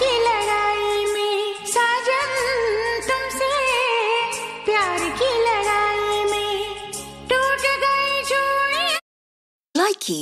की लड़ाई में साजन तुमसे प्यार की लड़ाई में टूट गई जोड़े लाइकी